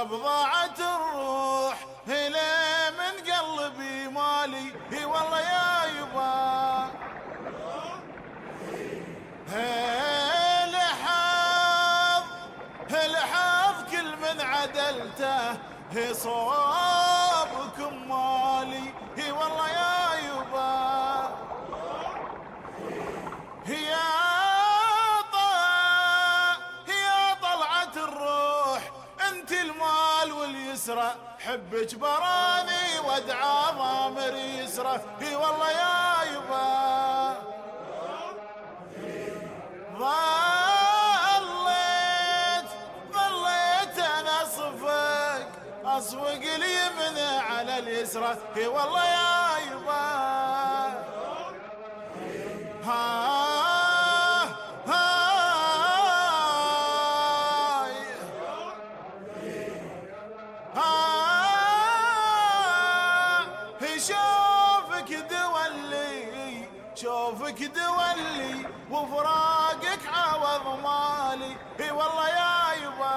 ويا بضاعة الروح هلا من قلبي مالي. هي والله يا يبا. الحظ الحظ كل من عدلته؟ صوابكم مالي. هي والله يا يبا. واليسرى حبك براني وادعى ضامر يسرى. هي والله يا يبا. ظليت ظليت أنا أصفق أصفق اليمن على اليسرى. هي والله يا يبا. ها. شوفك دولي وفراقك عوض مالي. إي والله يا يبا.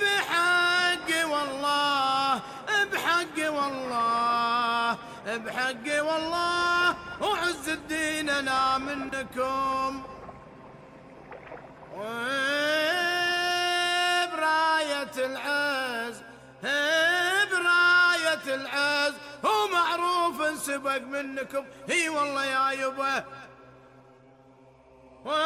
بحق والله بحق والله بحق والله. وعز الدين أنا منكم. سبق منكم. هي والله يا يبا. والله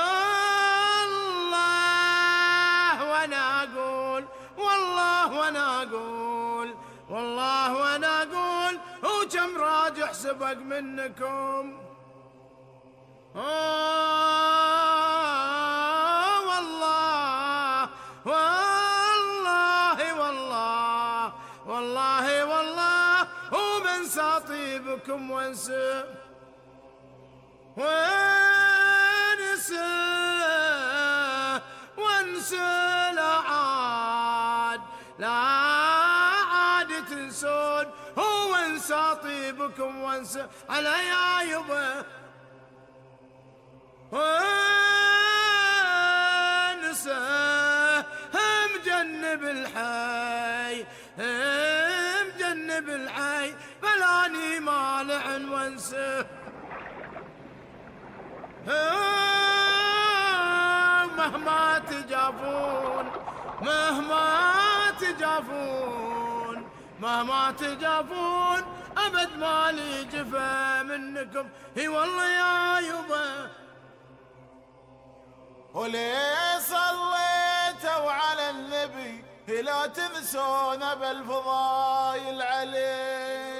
وأنا أقول والله وأنا أقول والله وأنا أقول هو كم راجح سبق منكم. آه هو من ساطيبكم وانسى وانسى وانسى لا عاد لا عاد تنسون. هو انسى طيبكم وانسى على يا يبا وانسى هم جنب الحي. الحي بلاني مالع وانسى مهما تجافون مهما تجافون مهما تجافون أبد مالي جفا منكم. هي والله يا يبا وليه صليتوا على النبي لا تنسون بالفضايل عليه